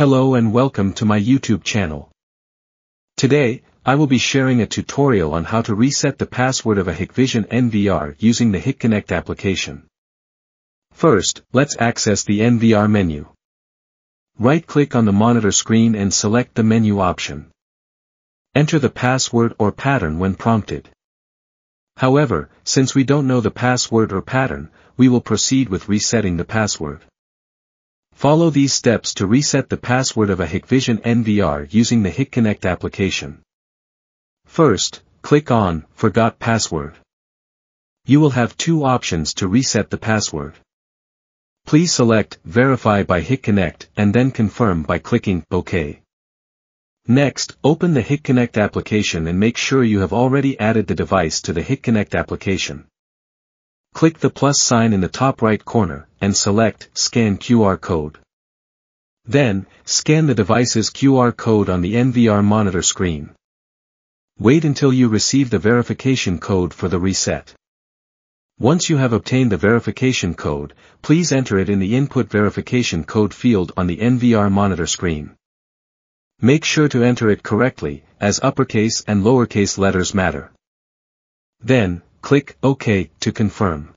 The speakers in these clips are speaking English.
Hello and welcome to my YouTube channel. Today, I will be sharing a tutorial on how to reset the password of a Hikvision NVR using the HikConnect application. First, let's access the NVR menu. Right-click on the monitor screen and select the menu option. Enter the password or pattern when prompted. However, since we don't know the password or pattern, we will proceed with resetting the password. Follow these steps to reset the password of a Hikvision NVR using the HikConnect application. First, click on Forgot Password. You will have two options to reset the password. Please select Verify by HikConnect and then confirm by clicking OK. Next, open the HikConnect application and make sure you have already added the device to the HikConnect application. Click the plus sign in the top right corner, and select Scan QR code. Then, scan the device's QR code on the NVR monitor screen. Wait until you receive the verification code for the reset. Once you have obtained the verification code, please enter it in the Input Verification Code field on the NVR monitor screen. Make sure to enter it correctly, as uppercase and lowercase letters matter. Then, click OK to confirm.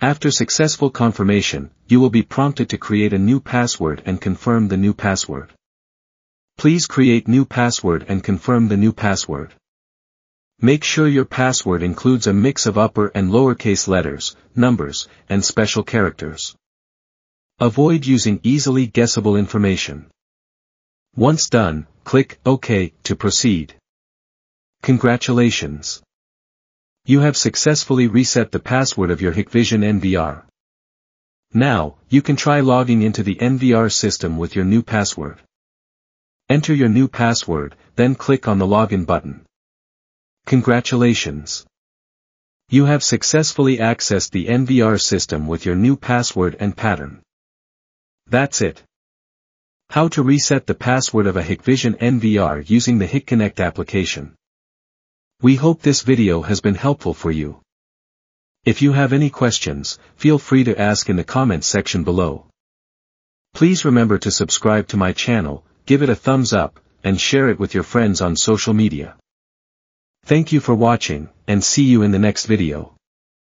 After successful confirmation, you will be prompted to create a new password and confirm the new password. Please create new password and confirm the new password. Make sure your password includes a mix of upper and lowercase letters, numbers, and special characters. Avoid using easily guessable information. Once done, click OK to proceed. Congratulations! You have successfully reset the password of your Hikvision NVR. Now, you can try logging into the NVR system with your new password. Enter your new password, then click on the login button. Congratulations! You have successfully accessed the NVR system with your new password and pattern. That's it. How to reset the password of a Hikvision NVR using the HikConnect application. We hope this video has been helpful for you. If you have any questions, feel free to ask in the comments section below. Please remember to subscribe to my channel, give it a thumbs up, and share it with your friends on social media. Thank you for watching, and see you in the next video.